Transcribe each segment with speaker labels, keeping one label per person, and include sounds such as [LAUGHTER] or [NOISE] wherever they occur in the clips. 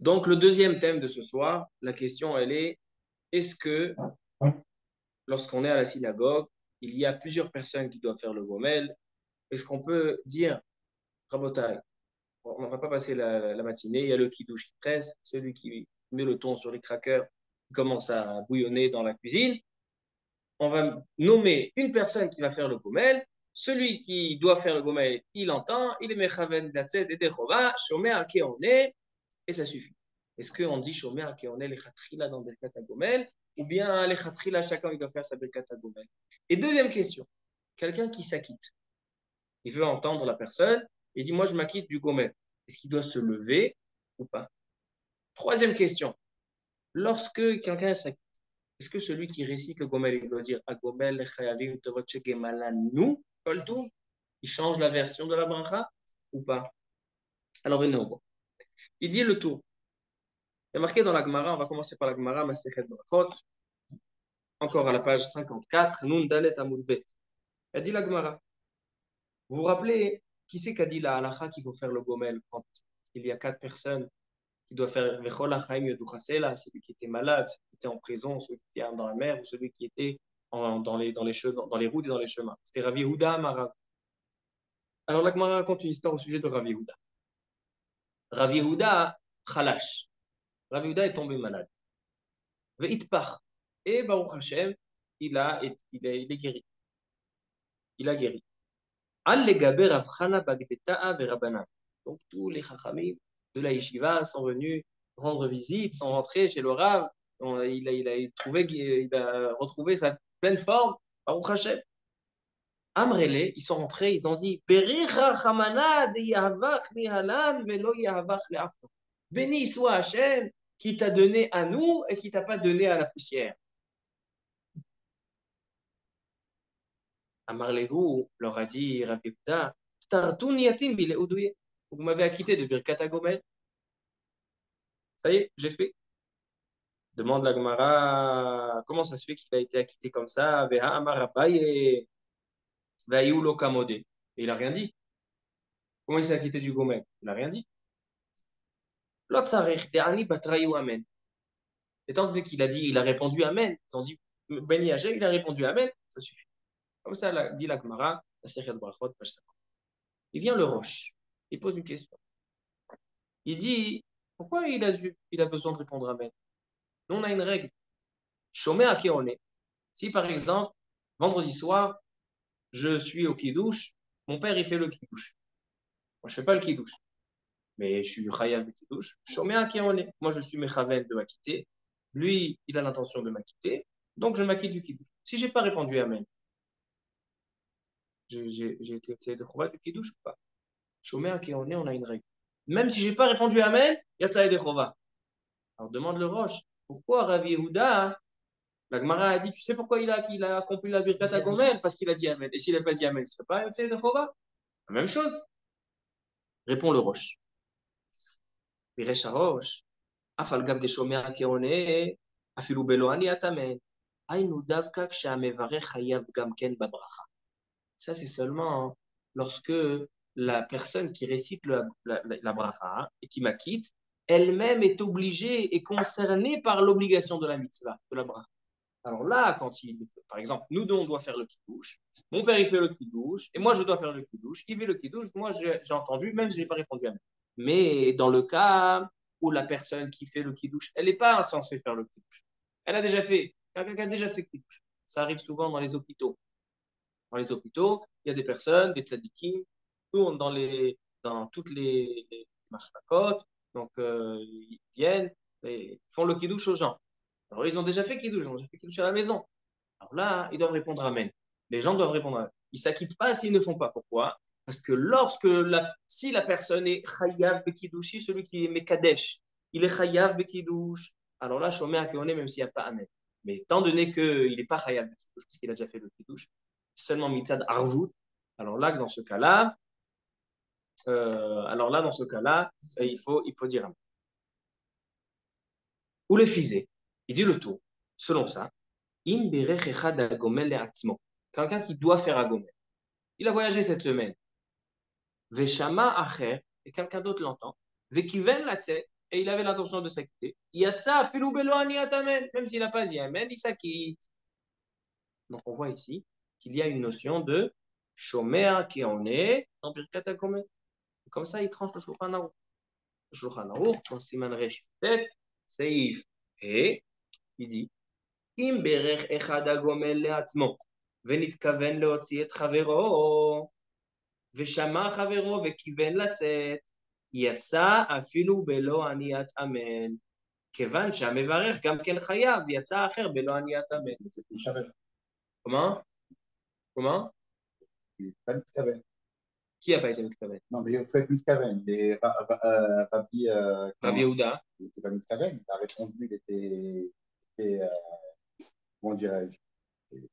Speaker 1: Donc, le deuxième thème de ce soir, la question, elle est est-ce que lorsqu'on est à la synagogue, il y a plusieurs personnes qui doivent faire le gomel? Est-ce qu'on peut dire, Rabotai, on ne va pas passer la, matinée, il y a le kidouche qui presse, celui qui met le ton sur les crackers, qui commence à bouillonner dans la cuisine. On va nommer une personne qui va faire le gomel. Celui qui doit faire le gomel, il entend, il est mechaven datzet et techova, shomer on est, et ça suffit. Est-ce qu'on dit shomer on est les chatrila dans Birkat Gomel, ou bien les chatrila, chacun il doit faire sa Birkat Gomel Et deuxième question, quelqu'un qui s'acquitte, il veut entendre la personne, il dit Moi je m'acquitte du gomel. Est-ce qu'il doit se lever ou pas? Troisième question, lorsque quelqu'un s'acquitte, est-ce que celui qui récite le gomel, il doit dire Agomel chayavim nous Il change la version de la bracha ou pas? Alors au Il dit le tour. Il y marqué dans la Gemara, on va commencer par la Gemara, Masechet Brachot, encore à la page 54, Nun Dalet Amudbet. Il dit la Gemara. Vous vous rappelez qui c'est qui a dit la halacha qu'il faut faire le gomel quand il y a quatre personnes qui doivent faire celui qui était malade, celui qui était en prison, celui qui était dans la mer, ou celui qui était dans, les, dans, les dans les routes et dans les chemins. C'était Ravi Houda Marav. Alors la Gemara raconte une histoire au sujet de Ravi Houda. Ravi Houda, khalash. Ravi Houda est tombé malade. part. Et Baruch Hashem, il, a, il, il est guéri. Il a guéri. Donc tous les chachamim de la yeshiva sont venus rendre visite, sont rentrés chez le Rav. Il a, il a, trouvé, il a retrouvé sa pleine forme. Baruch Hashem. Amrele, ils sont rentrés, ils ont dit Béni soit Hachem qui t'a donné à nous et qui t'a pas donné à la poussière. Amarlehu leur a dit Rabbi vous m'avez acquitté de Birkat Gomel. Ça y est, j'ai fait. Demande la Gemara, comment ça se fait qu'il a été acquitté comme ça? Et il n'a rien dit. Comment il s'est acquitté du Gomel Il n'a rien dit. Étant donné qu'il a dit, il a répondu Amen, dit Ben il a répondu Amen, ça suffit. Comme ça dit la Gemara, la Brachot, Il vient le Roche, il pose une question. Il dit Pourquoi il a, dû, il a besoin de répondre Amen? Nous, on a une règle. Chômé à qui on est? Si par exemple, vendredi soir, je suis au kidouche, mon père il fait le kidouche. Moi, je ne fais pas le kidouche mais je suis Chayav on est. Moi, je suis Mechavel de m'acquitter. Lui, il a l'intention de m'acquitter. Donc, je m'acquitte du Kiddush. Si je n'ai pas répondu Amen, j'ai été de Chouva du Kiddush ou pas? Qui on est, on a une règle. Même si je n'ai pas répondu Amen, il y a Tzaï de Chouva. Alors, demande le Roche. Pourquoi Ravi Yehuda, la Gemara a dit, tu sais pourquoi il a, accompli la Birkat Agomel Parce qu'il a dit Amen. Et s'il n'a pas dit Amen, il ne serait pas Yotze de Chova La même chose. Répond le Roche. Piresh Roche. Afalgav de Shomer Beloani Atamen. Aïnou Davka Kshamevare Gamken Babracha. Ça, c'est seulement lorsque la personne qui récite la, la bracha et qui m'acquitte, elle-même est obligée et concernée par l'obligation de la mitzvah, de la bracha. Alors là, quand il, par exemple, nous deux, on doit faire le kidouche, mon père il fait le kidouche, et moi je dois faire le kidouche, il fait le kidouche, moi j'ai entendu, même je n'ai pas répondu à moi. Mais dans le cas où la personne qui fait le kidouche, elle n'est pas censée faire le kidouche. Elle a déjà fait, quelqu'un a déjà fait le kidouche. Ça arrive souvent dans les hôpitaux. Dans les hôpitaux, il y a des personnes, des tzadikim, tournent dans, les, dans toutes les, les donc euh, ils viennent et font le kidouche aux gens. Alors ils ont déjà fait kidouche, ils ont déjà fait kidouche à la maison. Alors là, ils doivent répondre Amen. Les gens doivent répondre Amen. Ils ne s'acquittent pas s'ils ne font pas. Pourquoi? Parce que lorsque la, si la personne est chayav bekidouchi, celui qui est mekadesh, il est chayav bekidouche, alors là, à est même s'il n'y a pas amen. Mais étant donné qu'il n'est pas chayav bekidouche, parce qu'il a déjà fait le kidouche, seulement mitzad arvout, alors là, dans ce cas-là, euh, alors là, dans ce cas-là, il faut, il faut dire amen. Ou le fisé, il dit le tour. Selon ça, quelqu'un qui doit faire agomel. Il a voyagé cette semaine. Veshama Acher, et quelqu'un d'autre l'entend, Vekiven Latset, et il avait l'intention de s'acquitter. Yatsa amen. Même s'il n'a pas dit amen, il s'acquitte. Donc on voit ici qu'il y a une notion de shomer qui en est dans Birkat Comme ça, il tranche le Shulchan Aruch. Le Shulchan Aruch, dans Siman Resh Seif, et PG, אם ברך אחד הגומל לעצמו, ונתכוון להוציא את חברו, ושמע חברו וכיוון לצאת, יצא אפילו בלא עניית אמן, כיוון שהמברך גם כן חייב, יצא אחר בלא עניית אמן.
Speaker 2: כלומר? כלומר? אתה מתכוון. כי אה, אתה
Speaker 1: היית מתכוון?
Speaker 2: לא, בהרפק מתכוון, רבי... רבי יהודה. הייתי במתכוון, הרפונדו אה, Euh, comment dirais-je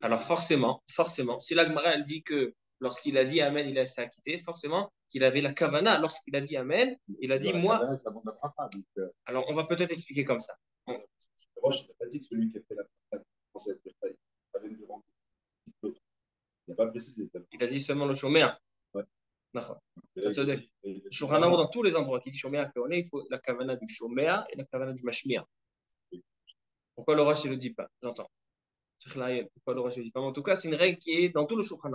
Speaker 1: Alors, forcément, forcément, si l'Agmara dit que lorsqu'il a dit Amen, il a s'acquitté, forcément qu'il avait la kavana. Lorsqu'il a dit Amen, il a dit Moi.
Speaker 2: Kavana, ça pas, donc, euh...
Speaker 1: Alors, on va peut-être expliquer comme ça.
Speaker 2: Moi, je n'ai pas dit que celui qui a fait la française, il n'a pas précisé ça.
Speaker 1: Il a dit seulement le chômeur.
Speaker 2: Ouais.
Speaker 1: D'accord. Dans tous les endroits qui dit chômeur, il faut la kavana du chômeur et la kavana du mashmir. Pourquoi le Roche ne le dit pas? J'entends. Pourquoi le Roche ne le dit pas? En tout cas, c'est une règle qui est dans tout le Shulchan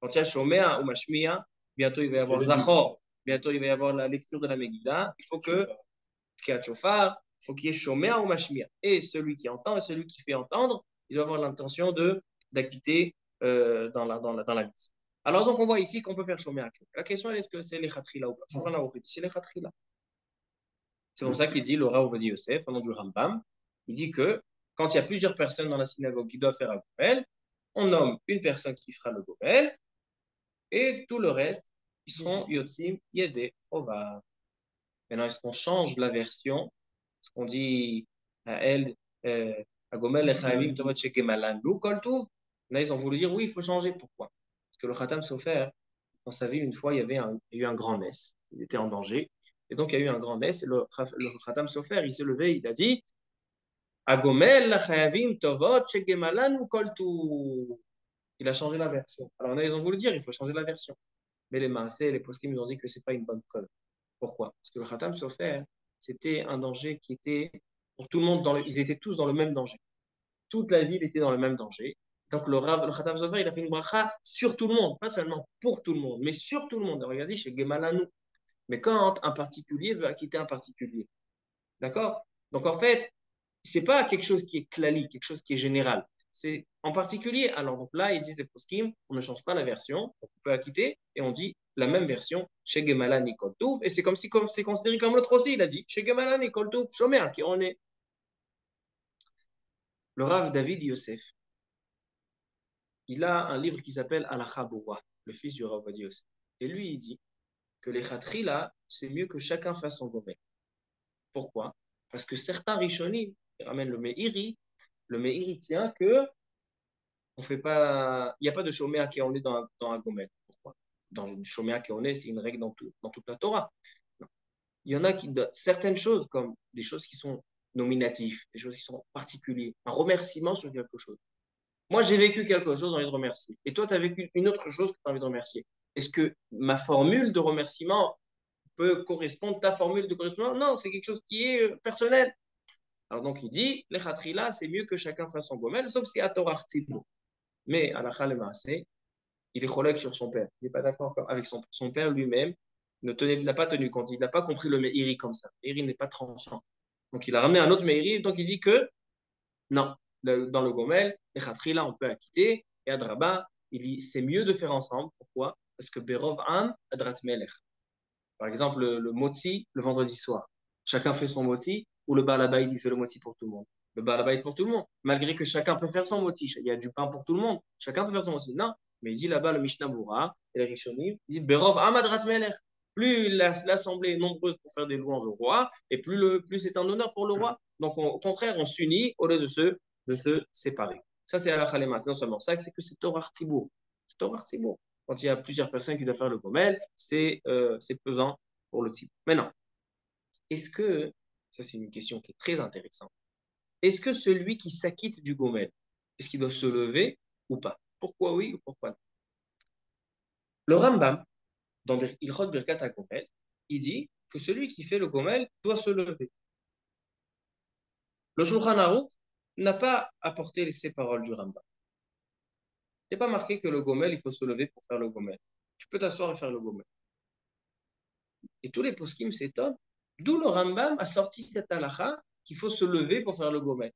Speaker 1: Quand il y a Shomea ou Mashmia, bientôt il va y avoir Zachor, bientôt il va y avoir la lecture de la Megillah. Il faut que, qu'il y ait il faut qu'il y ait Shomea ou Mashmia. Et celui qui entend et celui qui fait entendre, il doit avoir l'intention de, d'acquitter euh, dans, la, dans, la, dans la mise. Alors donc on voit ici qu'on peut faire Shomea. La question est est-ce que c'est les Khatrila ou pas? Shulchan c'est les Khatrila. C'est pour ça qu'il dit le Rav Yosef, au nom du Rambam, il dit que quand il y a plusieurs personnes dans la synagogue qui doivent faire un gomel, on nomme une personne qui fera le gomel et tout le reste, ils seront yotzim, yede, ova. Maintenant, est-ce qu'on change la version Est-ce qu'on dit à elle, euh, à gomel, Là, ils ont voulu dire oui, il faut changer. Pourquoi? Parce que le Khatam Sofer, dans sa vie, une fois, il y avait un, il y a eu un grand mess. Il était en danger. Et donc, il y a eu un grand mess. Et le, le Khatam Sofer, il s'est levé, il a dit Il a changé la version. Alors, ils ont voulu dire, il faut changer la version. Mais les Maasé, les poskim, ils ont dit que ce n'est pas une bonne preuve. Pourquoi? Parce que le Khatam Sofer, c'était un danger qui était pour tout le monde, ils étaient tous dans le même danger. Toute la ville était dans le même danger. Donc le, Rav, le Khatam Sofer, il a fait une bracha sur tout le monde, pas seulement pour tout le monde, mais sur tout le monde. Regardez chez Gemalanou. Mais quand un particulier veut acquitter un particulier, d'accord? Donc en fait, c'est pas quelque chose qui est clali, quelque chose qui est général. C'est en particulier, alors donc là, ils disent les poskim, on ne change pas la version, on peut acquitter, et on dit la même version chez Gemala Nicole et c'est comme si c'est considéré comme l'autre aussi, il a dit chez Gemala Nicole Touf, Shomer, qui on est. Le Rav David Yosef, il a un livre qui s'appelle Alacha le fils du Rav David Yosef. Et lui, il dit que les khatri là, c'est mieux que chacun fasse son gomet. Pourquoi? Parce que certains rishonim, ramène le Meiri. Le Meiri tient que on fait pas, il n'y a pas de Shoméa qui en est dans, dans un Gomet. Pourquoi? Dans le Shoméa qui en est, c'est une règle dans, tout, dans toute la Torah. Il y en a qui, certaines choses, comme des choses qui sont nominatives, des choses qui sont particulières, un remerciement sur quelque chose. Moi, j'ai vécu quelque chose, j'ai envie de remercier. Et toi, tu as vécu une autre chose que tu as envie de remercier. Est-ce que ma formule de remerciement peut correspondre à ta formule de correspondance? Non, c'est quelque chose qui est personnel. Alors donc il dit, les khatrila, c'est mieux que chacun fasse son gomel, sauf si à Torah Mais à la c'est il est collègue sur son père. Il n'est pas d'accord avec son, père lui-même. Il n'a pas tenu compte. Il n'a pas compris le Meiri comme ça. Meiri n'est pas tranchant. Donc il a ramené un autre Meiri. Donc il dit que non, dans le Gomel, les Khatrila, on peut acquitter. Et à Draba, il dit c'est mieux de faire ensemble. Pourquoi? Parce que Berov An, Adrat Melech. Par exemple, le, le Motzi, le vendredi soir. Chacun fait son Motzi ou le balabait, il fait le moitié pour tout le monde. Le balabait pour tout le monde. Malgré que chacun peut faire son moitié. Il y a du pain pour tout le monde. Chacun peut faire son moitié. Non. Mais il dit là-bas, le Mishnah et les Rishonim, il dit Berov Amadrat Meler. Plus l'assemblée est nombreuse pour faire des louanges au roi, et plus, le, plus c'est un honneur pour le roi. Donc, au contraire, on s'unit au lieu de se, de se séparer. Ça, c'est la Khalema. C'est non seulement ça, c'est que c'est Torah Tibour. C'est Torah Tibour. Quand il y a plusieurs personnes qui doivent faire le gomel, c'est euh, pesant pour le type. Maintenant, est-ce que ça, c'est une question qui est très intéressante. Est-ce que celui qui s'acquitte du gomel, est-ce qu'il doit se lever ou pas? Pourquoi oui ou pourquoi non? Le Rambam, dans Ilchot Birkat Gomel, il dit que celui qui fait le gomel doit se lever. Le Shulchan Aruch n'a pas apporté ces paroles du Rambam. Il n'est pas marqué que le gomel, il faut se lever pour faire le gomel. Tu peux t'asseoir et faire le gomel. Et tous les poskim s'étonnent. D'où le Rambam a sorti cette halakha qu'il faut se lever pour faire le gomel.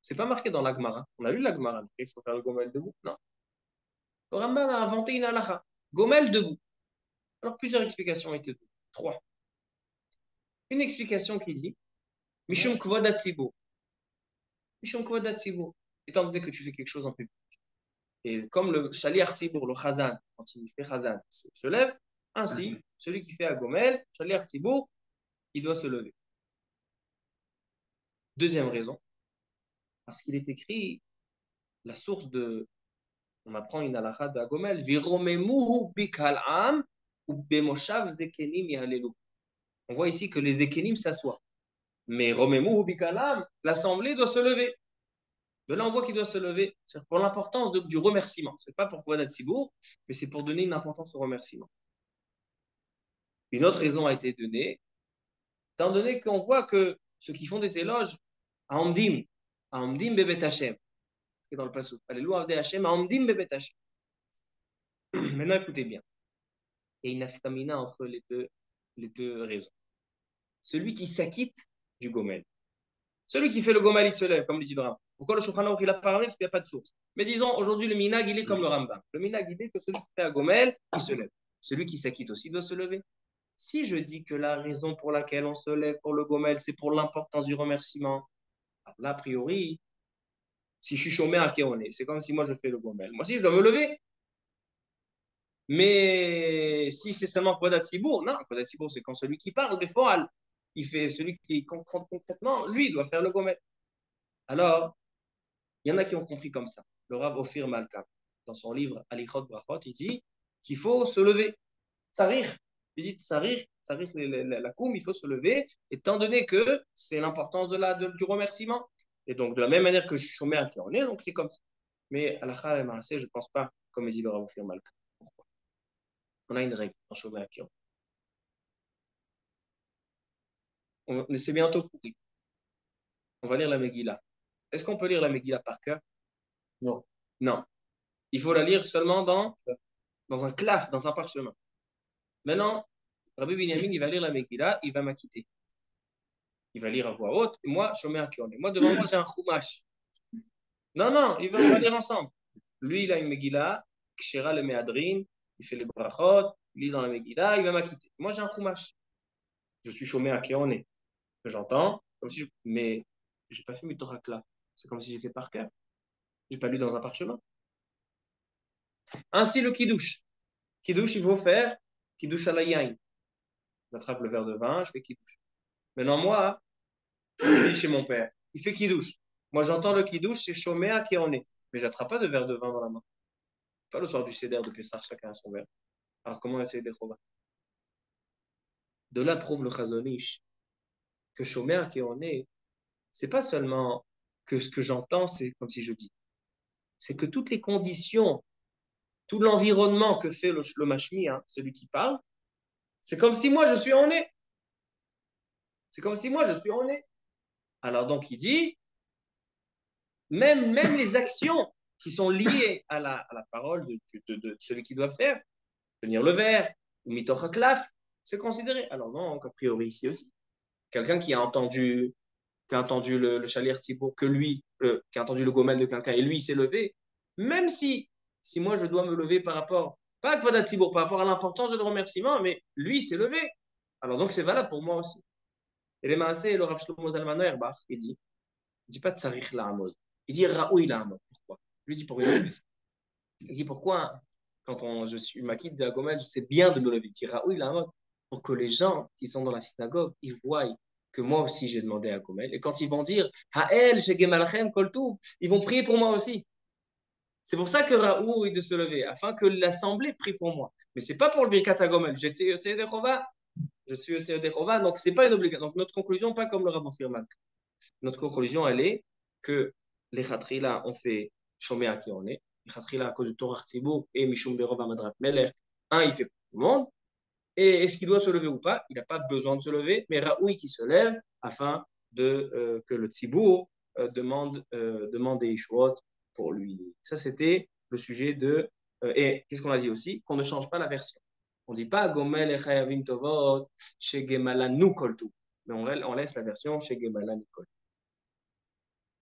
Speaker 1: C'est pas marqué dans l'Agmara. On a lu l'Agmara. Il faut faire le gomel debout. Non. Le Rambam a inventé une halakha. Gomel debout. Alors plusieurs explications ont été données. Trois. Une explication qui dit Mishum Kvodat Mishum Kvodat Étant donné que tu fais quelque chose en public. Et comme le Shali Artibour, le Chazan, quand il fait Chazan, se lève, ainsi, celui qui fait Agomel, Shali Artibour, il doit se lever. Deuxième raison, parce qu'il est écrit la source de. On apprend une halakha de Agomel, On voit ici que les Zekenim s'assoient. Mais Romemuhu Bikalam, l'assemblée doit se lever. De là, on voit qu'il doit se lever. C'est pour l'importance du remerciement. Ce n'est pas pour Kwadat Sibour, mais c'est pour donner une importance au remerciement. Une autre raison a été donnée, étant donné qu'on voit que ceux qui font des éloges, Amdim, Amdim Bebet Hashem, c'est dans le passage, Alléluia Avde Hashem, Amdim Bebet Hashem. [CLEARS THROAT] Maintenant, écoutez bien. A une afkamina entre les deux, les deux raisons. Celui qui s'acquitte du gomel. Celui qui fait le gomel, il se lève, comme dit le Rambam. Pourquoi le Shulchan il a parlé Parce qu'il n'y a pas de source. Mais disons, aujourd'hui, le minag, il est comme le Rambam. Le minag, il est que celui qui fait un gomel, il se lève. Celui qui s'acquitte aussi doit se lever. Si je dis que la raison pour laquelle on se lève pour le gomel, c'est pour l'importance du remerciement, là, a priori, si je suis chômé à est, c'est comme si moi je fais le gomel. Moi aussi, je dois me lever. Mais si c'est seulement Kodat Sibour, non, Kodat Sibour, c'est quand celui qui parle de Foal, il fait celui qui concrètement, lui, doit faire le gomel. Alors, il y en a qui ont compris comme ça. Le Rav Ophir Malka, dans son livre Alichot Brachot, il dit qu'il faut se lever. Tsarir. Il dit Tsarir, Tsarir la, la koum, il faut se lever, étant donné que c'est l'importance de la, du remerciement. Et donc, de la même manière que je suis chômeur qui en est, donc c'est comme ça. Mais à la je ne pense pas, comme il dit le Rav Ophir Malka. Pourquoi? On a une règle en chômeur qui en on, c'est bientôt pourri. On va lire la Megillah. Est-ce qu'on peut lire la Megillah par cœur?
Speaker 2: Non.
Speaker 1: Non. Il faut la lire seulement dans, dans un claf, dans un parchemin. Maintenant, Rabbi Binyamin, il va lire la Megillah, il va m'acquitter. Il va lire à voix haute, et moi, je mets un Moi, devant moi, j'ai un chumash. Non, non, il va, lire ensemble. Lui, il a une Megillah, Kshera le Meadrin, il fait les brachot, il lit dans la Megillah, il va m'acquitter. Moi, j'ai un chumash. Je suis chômé à est. J'entends, comme si je... mais j'ai pas fait mes Torah c'est comme si j'ai fait par cœur. J'ai pas lu dans un parchemin. Ainsi le kidouche. Kidouche, il faut faire kidouche à la yain. J'attrape le verre de vin, je fais kidouche. Maintenant, moi, je suis chez mon père. Il fait kidouche. Moi, j'entends le kidouche, c'est choméa qui en est. Mais j'attrape pas de verre de vin dans la main. Pas le soir du céder de Pessah, chacun a son verre. Alors, comment essayer d'être De là prouve le chazonish que choméa qui en est, c'est pas seulement que ce que j'entends, c'est comme si je dis. C'est que toutes les conditions, tout l'environnement que fait le, le hein, celui qui parle, c'est comme si moi je suis en nez. C'est comme si moi je suis en nez. Alors donc il dit, même, même les actions qui sont liées à la, parole de, celui qui doit faire, tenir le verre, ou mitochaklaf, c'est considéré. Alors non, a priori ici aussi. Quelqu'un qui a entendu qui a entendu le, le chalir que lui, euh, qui a entendu le gomel de quelqu'un, et lui, s'est levé, même si, si moi, je dois me lever par rapport, pas à Kvadat par rapport à l'importance de le remerciement, mais lui, s'est levé. Alors donc, c'est valable pour moi aussi. Et les Maasé, le Rav Shlomo il dit, il dit pas Tsarich La'amod, il dit Raoui. Pourquoi? Lui dit pour. Il dit pourquoi, quand on, je suis maquille de la gomel, c'est bien de me lever. Il dit Raoui La'amod, pour que les gens qui sont dans la synagogue, ils voient que moi aussi j'ai demandé à Gomel. Et quand ils vont dire Hael, chez Gemalchem, Koltou, ils vont prier pour moi aussi. C'est pour ça que Raoul est de se lever, afin que l'assemblée prie pour moi. Mais c'est pas pour le Birkat à Gomel. J'étais Yotze je suis Yotze Dechova, donc c'est pas une obligation. Donc notre conclusion, pas comme le Rabban Firman. Notre conclusion, elle est que les Khatrila ont fait Chomé à qui on est. Les Khatrila à cause du Torah Tzibour et Mishum Berov Madrat Meler. Un, il fait pour tout le monde. Et est-ce qu'il doit se lever ou pas? Il n'a pas besoin de se lever, mais Raoui qui se lève afin de, euh, que le Tzibour euh, demande, euh, demande des lui. Ça, c'était le sujet de. et qu'est-ce qu'on a dit aussi? Qu'on ne change pas la version. On ne dit pas Gomel et Tovot chez Gemala Mais on, laisse la version chez Gemala Nikol.